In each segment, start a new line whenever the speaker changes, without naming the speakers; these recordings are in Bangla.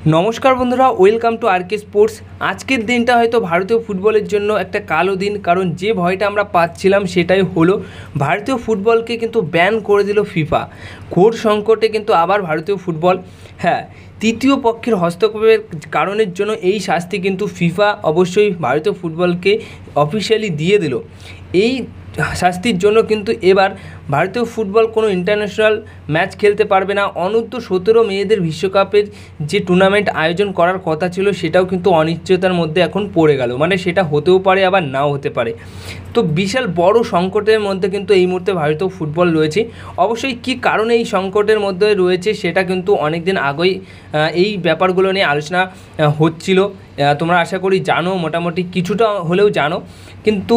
নমস্কার বন্ধুরা, welcome to R K sports. আজকের দিনটা হয়তো ভারতীয় ফুটবলের জন্য একটা কালো দিন, কারণ যে ভয়টা আমরা পাচ্ছিলাম সেটাই হলো ভারতীয় ফুটবলকে কিন্তু ব্যান করে দিল ফিফা ঘোর সংকটে কিন্তু আবার ভারতীয় ফুটবল হ্যাঁ তৃতীয় পক্ষের হস্তক্ষেপের কারণের জন্য এই শাস্তি কিন্তু ফিফা অবশ্যই ভারতীয় ফুটবলকে অফিসিয়ালি দিয়ে দিল। এই শাস্তির জন্য কিন্তু এবার ভারতীয় ফুটবল কোনো ইন্টারন্যাশনাল ম্যাচ খেলতে পারবে না। অনূর্ধ্ব সতেরো মেয়েদের বিশ্বকাপের যে টুর্নামেন্ট আয়োজন করার কথা ছিল, সেটাও কিন্তু অনিশ্চয়তার মধ্যে এখন পড়ে গেল। মানে সেটা হতেও পারে, আবার নাও হতে পারে। তো বিশাল বড় সংকটের মধ্যে কিন্তু এই মুহূর্তে ভারতীয় ফুটবল রয়েছে। অবশ্যই কী কারণে এই সংকটের মধ্যে রয়েছে, সেটা কিন্তু অনেক দিন আগেই এই ব্যাপারগুলো নিয়ে আলোচনা হচ্ছিল। তোমরা আশা করি জানো, মোটামুটি কিছুটা হলেও জানো। কিন্তু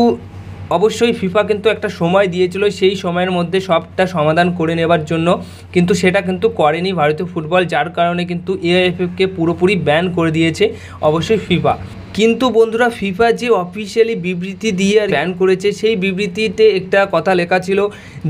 অবশ্যই ফিফা কিন্তু একটা সময় দিয়েছিল, সেই সময়ের মধ্যে সবটা সমাধান করে নেবার জন্য। কিন্তু সেটা কিন্তু করেনি ভারতীয় ফুটবল, যার কারণে কিন্তু এআইএফএফকে পুরোপুরি ব্যান করে দিয়েছে অবশ্যই ফিফা। কিন্তু বন্ধুরা ফিফা যে অফিসিয়ালি বিবৃতি দিয়ে ব্যান করেছে, সেই বিবৃতিতে একটা কথা লেখা ছিল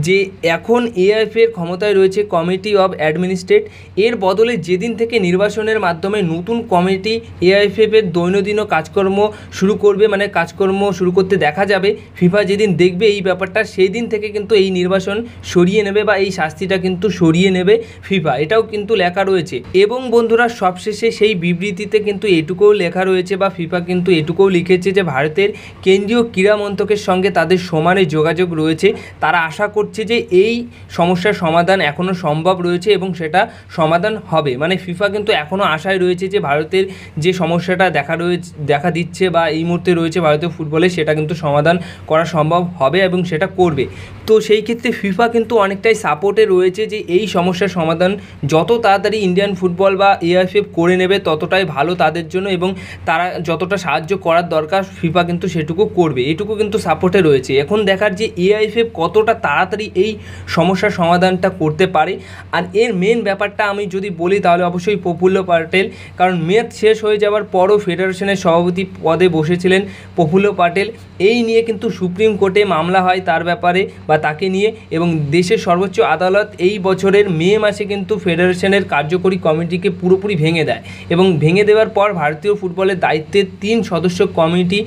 যে এখন এআইএফের ক্ষমতায় রয়েছে কমিটি অফ অ্যাডমিনিস্ট্রেট এর বদলে যেদিন থেকে নির্বাচনের মাধ্যমে নতুন কমিটি এআইএফএফের দৈনন্দিন কাজকর্ম শুরু করবে মানে কাজকর্ম শুরু করতে দেখা যাবে, ফিফা যেদিন দেখবে এই ব্যাপারটা সেই দিন থেকে কিন্তু এই নির্বাচন সরিয়ে নেবে বা এই শাস্তিটা কিন্তু সরিয়ে নেবে ফিফা। এটাও কিন্তু লেখা রয়েছে। এবং বন্ধুরা সবশেষে সেই বিবৃতিতে কিন্তু এটুকুও লেখা রয়েছে বা ফিফা ফিফা কিন্তু এটুকুও লিখেছে যে ভারতের কেন্দ্রীয় ক্রীড়া মন্ত্রকের সঙ্গে তাদের সমানে যোগাযোগ রয়েছে। তারা আশা করছে যে এই সমস্যার সমাধান এখনও সম্ভব রয়েছে এবং সেটা সমাধান হবে। মানে ফিফা কিন্তু এখনও আশায় রয়েছে যে ভারতের যে সমস্যাটা দেখা রয়েছে, দেখা দিচ্ছে বা এই মুহূর্তে রয়েছে ভারতীয় ফুটবলে, সেটা কিন্তু সমাধান করা সম্ভব হবে এবং সেটা করবে। তো সেই ক্ষেত্রে ফিফা কিন্তু অনেকটাই সাপোর্টে রয়েছে যে এই সমস্যার সমাধান যত তাড়াতাড়ি ইন্ডিয়ান ফুটবল বা এআইএফএফ করে নেবে, ততটাই ভালো তাদের জন্য এবং তারা যতটা সাহায্য করার দরকার ফিফা কিন্তু সেটুকু করবে, এটুকু কিন্তু সাপোর্টে রয়েছে। এখন দেখার যে এআইএফএফ কতটা তাড়াতাড়ি এই সমস্যার সমাধানটা করতে পারে। আর এর মেন ব্যাপারটা আমি যদি বলি তাহলে অবশ্যই প্রফুল্ল পাটেল, কারণ মেয়াদ শেষ হয়ে যাওয়ার পরও ফেডারেশনের সভাপতি পদে বসেছিলেন প্রফুল্ল পাটেল। এই নিয়ে কিন্তু সুপ্রিম কোর্টে মামলা হয় তার ব্যাপারে বা তাকে নিয়ে এবং দেশের সর্বোচ্চ আদালত এই বছরের মে মাসে কিন্তু ফেডারেশনের কার্যকরী কমিটিকে পুরোপুরি ভেঙে দেয়। এবং ভেঙে দেওয়ার পর ভারতীয় ফুটবলের দায়িত্বের তিন সদস্য কমিটি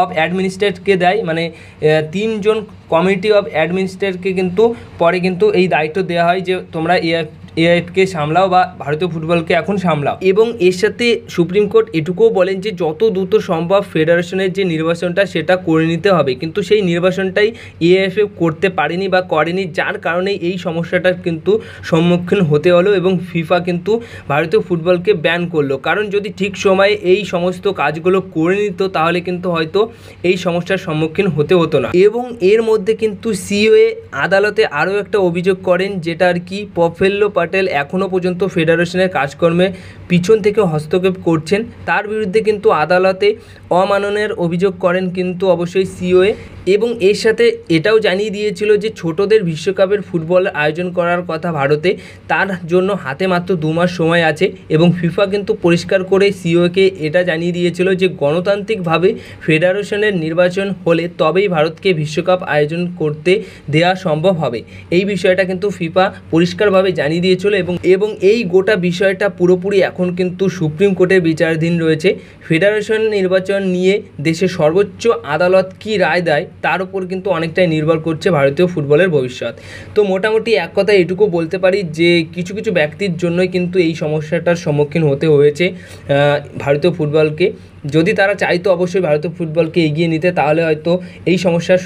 অফ অ্যাডমিনিস্ট্রেটকে দেয়। মানে তিনজন কমিটি অফ অ্যাডমিনিস্ট্রেটকে কিন্তু, পরে কিন্তু এই দায়িত্ব দেওয়া হয় যে তোমরা এআই এআইএফকে সামলাও বা ভারতীয় ফুটবলকে এখন সামলাও। এবং এর সাথে সুপ্রিম কোর্ট এটুকুও বলেন যে যত দ্রুত সম্ভব ফেডারেশনের যে নির্বাচনটা সেটা করে নিতে হবে। কিন্তু সেই নির্বাচনটাই এআইএফএ করতে পারেনি বা করেনি, যার কারণে এই সমস্যাটার কিন্তু সম্মুখীন হতে হলো এবং ফিফা কিন্তু ভারতীয় ফুটবলকে ব্যান করল। কারণ যদি ঠিক সময়ে এই সমস্ত কাজগুলো করে নিত, তাহলে কিন্তু হয়তো এই সমস্যার সম্মুখীন হতে হতো না। এবং এর মধ্যে কিন্তু সিওএ আদালতে আরও একটা অভিযোগ করেন, যেটা আর কি পফেল্লো পাটেল এখনও পর্যন্ত ফেডারেশনের কাজকর্মে পিছন থেকে হস্তক্ষেপ করছেন। তার বিরুদ্ধে কিন্তু আদালতে অমাননের অভিযোগ করেন কিন্তু অবশ্যই সিওএ এবং এর সাথে এটাও জানিয়ে দিয়েছিল যে ছোটদের বিশ্বকাপের ফুটবল আয়োজন করার কথা ভারতে, তার জন্য হাতে মাত্র দু মাস সময় আছে এবং ফিফা কিন্তু পরিষ্কার করে সিওকে এটা জানিয়ে দিয়েছিল যে গণতান্ত্রিকভাবে ফেডারেশনের নির্বাচন হলে তবেই ভারতকে বিশ্বকাপ আয়োজন করতে দেওয়া সম্ভব হবে। এই বিষয়টা কিন্তু ফিফা পরিষ্কারভাবে জানিয়ে দিয়েছিল এবং এবং এই গোটা বিষয়টা পুরোপুরি এখন কিন্তু সুপ্রিম কোর্টের বিচারাধীন রয়েছে। ফেডারেশন নির্বাচন নিয়ে দেশের সর্বোচ্চ আদালত কি রায় দেয় তার উপর কিন্তু অনেকটাই নির্ভর করছে ভারতীয় ফুটবলের ভবিষ্যৎ। তো মোটামুটি এক কথা এটুকু বলতে পারি যে, কিছু কিছু ব্যক্তির জন্যই কিন্তু এই সমস্যাটার সম্মুখীন হতে হয়েছে ভারতীয় ফুটবলকে। যদি তারা চাইতো অবশ্যই ভারতীয় ফুটবলকে এগিয়ে নিতে, তাহলে হয়তো এই সমস্যার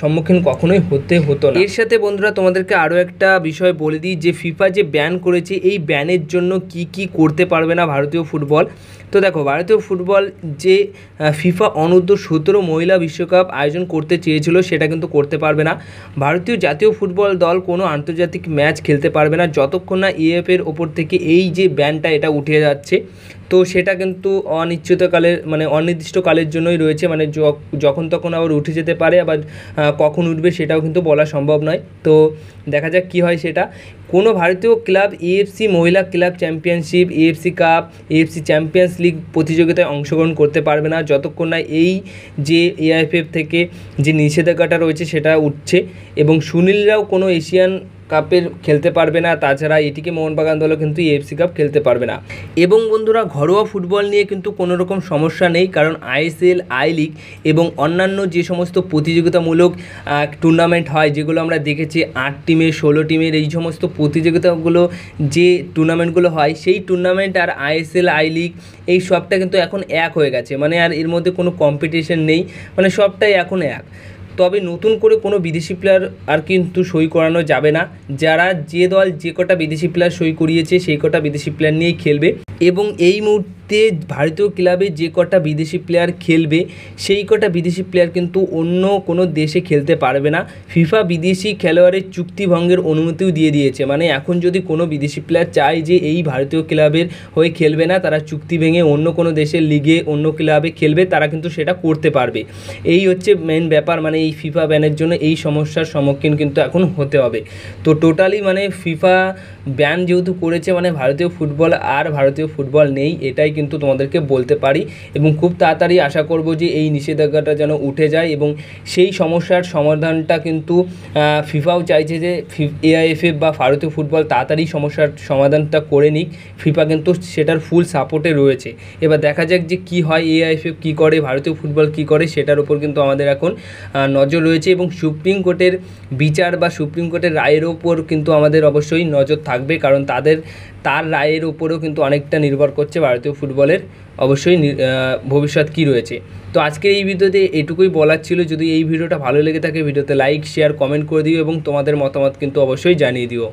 সম্মুখীন কখনোই হতে হতো না। এর সাথে বন্ধুরা, তোমাদেরকে আরও একটা বিষয় বলে দিই, যে ফিফা যে ব্যান করেছে, এই ব্যানের জন্য কি কি করতে পারবে না ভারতীয় ফুটবল? তো দেখো, ভারতীয় ফুটবল যে ফিফা অনূর্ধ্ব সতেরো মহিলা বিশ্বকাপ আয়োজন করতে চেয়েছিল, সেটা কিন্তু করতে পারবে না। ভারতীয় জাতীয় ফুটবল দল কোনো আন্তর্জাতিক ম্যাচ খেলতে পারবে না, যতক্ষণ না ইএফের ওপর থেকে এই যে ব্যানটা এটা উঠে যাচ্ছে। তো সেটা কিন্তু অনিশ্চিতকালের মানে অনির্দিষ্টকালের জন্যই রয়েছে মানে যখন তখন আবার উঠে যেতে পারে, আবার কখন উঠবে সেটাও কিন্তু বলা সম্ভব নয়। তো দেখা যাক কী হয় সেটা। কোনো ভারতীয় ক্লাব এএফসি মহিলা club championship AFC cup AFC champions league প্রতিযোগিতায় অংশগ্রহণ করতে পারবে না। যতক্ষণ না এই যে এআইএফএফ থেকে যে নিষেধাজ্ঞাটা রয়েছে সেটা উঠছে এবং সুনীলরাও কোনো এশিয়ান কাপের খেলতে পারবে না, তাছাড়া এটিকে মোহনবাগান দলও কিন্তু এফসি কাপ খেলতে পারবে না। এবং বন্ধুরা, ঘরোয়া ফুটবল নিয়ে কিন্তু কোনো রকম সমস্যা নেই, কারণ আইএসএল আই লিগ এবং অন্যান্য যে সমস্ত প্রতিযোগিতামূলক টুর্নামেন্ট হয়, যেগুলো আমরা দেখেছি, আট টিমের, ষোলো টিমের, এই সমস্ত প্রতিযোগিতাগুলো যে টুর্নামেন্টগুলো হয়, সেই টুর্নামেন্ট আর আইএসএল আই লিগ এই সবটা কিন্তু এখন এক হয়ে গেছে। মানে আর এর মধ্যে কোনো কম্পিটিশন নেই মানে সবটাই এখন এক। তবে নতুন করে কোনো বিদেশি প্লেয়ার আর কিন্তু সই করানো যাবে না। যারা যে দল যে কটা বিদেশি প্লেয়ার সই করিয়েছে, সেই কটা বিদেশি প্লেয়ার নিয়েই খেলবে। এবং এই মুহূর্তে ভারতীয় ক্লাবে যে কটা বিদেশি প্লেয়ার খেলবে, সেই কটা বিদেশি প্লেয়ার কিন্তু অন্য কোনো দেশে খেলতে পারবে না। ফিফা বিদেশি খেলোয়াড়ের চুক্তি ভঙ্গের অনুমতিও দিয়ে দিয়েছে। মানে এখন যদি কোনো বিদেশি প্লেয়ার চায় যে এই ভারতীয় ক্লাবের হয়ে খেলবে না, তারা চুক্তি ভেঙে অন্য কোনো দেশের লিগে অন্য ক্লাবে খেলবে, তারা কিন্তু সেটা করতে পারবে। এই হচ্ছে মেন ব্যাপার। মানে এই ফিফা ব্যানের জন্য এই সমস্যার সম্মুখীন কিন্তু এখন হতে হবে। তো টোটালি মানে ফিফা ব্যান যেহেতু করেছে মানে ভারতীয় ফুটবল আর ভারতীয় ফুটবল নেই, এটাই কিন্তু তোমাদেরকে বলতে পারি এবং খুব তাড়াতাড়ি আশা করব যে এই নিষেধাজ্ঞাটা যেন উঠে যায় এবং সেই সমস্যার সমাধানটা কিন্তু ফিফাও চাইছে যে এআইএফএফ বা ভারতীয় ফুটবল তাড়াতাড়ি সমস্যার সমাধানটা করে নিক। ফিফা কিন্তু সেটার ফুল সাপোর্টে রয়েছে। এবার দেখা যাক যে কি হয় এআইএফএফ কী করে, ভারতীয় ফুটবল কী করে, সেটার উপর কিন্তু আমাদের এখন নজর রয়েছে এবং সুপ্রিম কোর্টের বিচার বা সুপ্রিম কোর্টের রায়ের ওপর কিন্তু আমাদের অবশ্যই নজর থাকবে। কারণ তাদের, তার রায়ের ওপরেও কিন্তু অনেকটা নির্ভর করছে ভারতীয় ফুটবলের অবশ্যই ভবিষ্যৎ কি রয়েছে। তো আজকের এই ভিডিওতে এটুকুই বলার ছিল। যদি এই ভিডিওটা ভালো লেগে থাকে, ভিডিওতে লাইক শেয়ার কমেন্ট করে দিও এবং তোমাদের মতামত কিন্তু অবশ্যই জানিয়ে দিও।